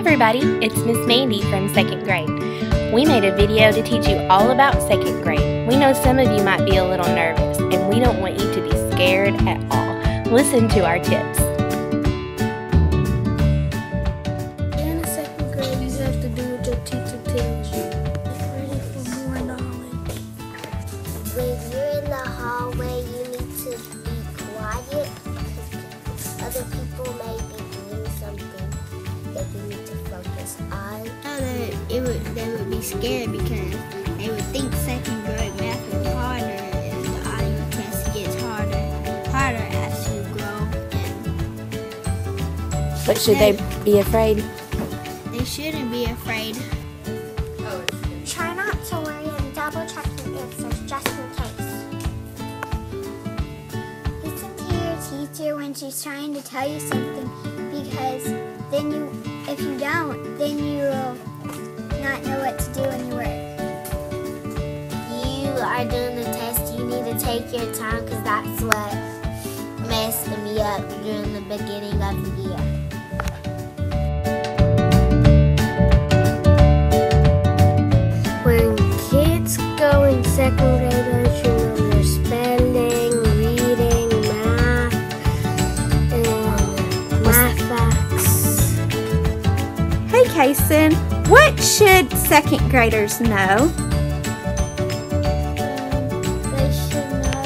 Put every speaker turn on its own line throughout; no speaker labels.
everybody, it's Miss Mandi from second grade. We made a video to teach you all about second grade. We know some of you might be a little nervous and we don't want you to be scared at all. Listen to our tips.
Other,
it would, they would be scared because they would think second grade math is harder and the audio test gets harder, harder as you grow. And
But should they be afraid?
they shouldn't be afraid.
Try not to worry and double check your answers just in case. Listen to your teacher when she's trying to tell you something because then you, if you don't, then you will not know what to do in your work. You are doing the test, you need to take your time because that's what messed me up during the beginning of the year.
Should
second graders know?
They should know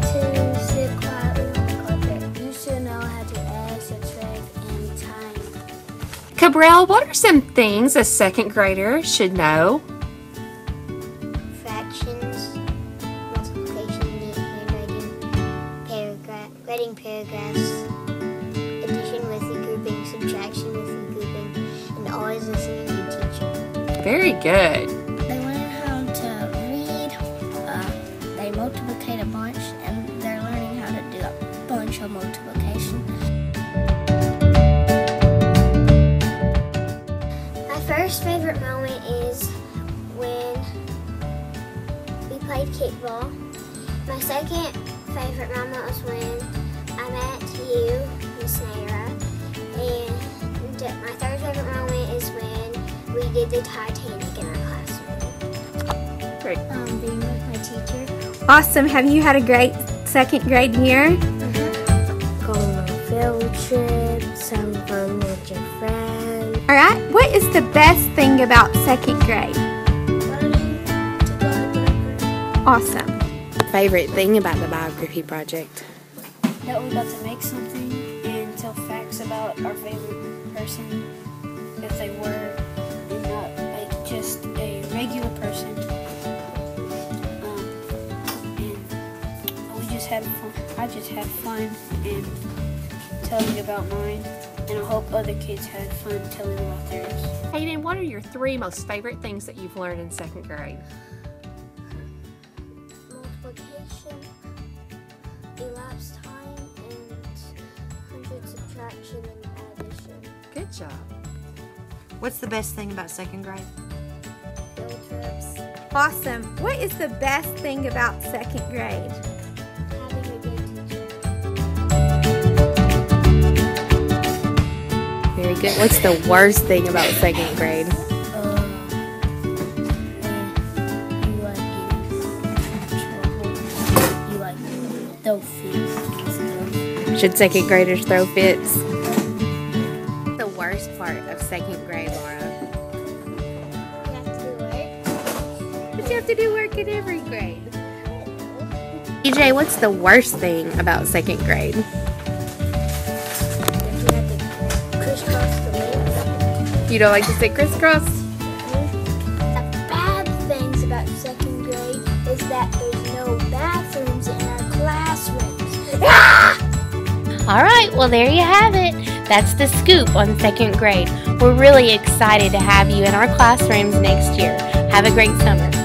to sit quietly on the carpet. You should know how to add, subtract, and time.
Cabral, what are some things a second grader should know?
fractions, multiplication, handwriting, paragraph, writing paragraphs,
Very good.
They learn how to read, uh, they multiplicate a bunch, and they're learning how to do a bunch of multiplication.
My first favorite moment is when we played kickball. My second favorite moment was when when the Titanic in our classroom.
Great.
Um, being with my teacher.
Awesome. Have you had a great second grade year?
Go on a field trip, some fun with your friends.
All right. What is the best thing about second grade?
Learning to go to different
Awesome.
Favorite thing about the biography project?
that we got to make something and tell facts about our favorite person if they were had fun. I just had fun in telling about mine, and I hope other kids had fun telling about theirs.
Hayden, what are your three most favorite things that you've learned in second grade?
multiplication, elapsed time, and hundred subtraction and addition.
Good job.
What's the best thing about second grade?
Field trips,
Awesome. What is the best thing about second grade?
Very good. What's the worst thing about second grade? Should second graders throw fits? The worst part of second grade, Laura.
You have to do work.
But you have to do work in every grade. EJ, what's the worst thing about second grade? You don't like to sit crisscross?
The bad things about second grade is that there's no bathrooms in our classrooms.
All right, well, there you have it. That's the scoop on second grade. We're really excited to have you in our classrooms next year. Have a great summer.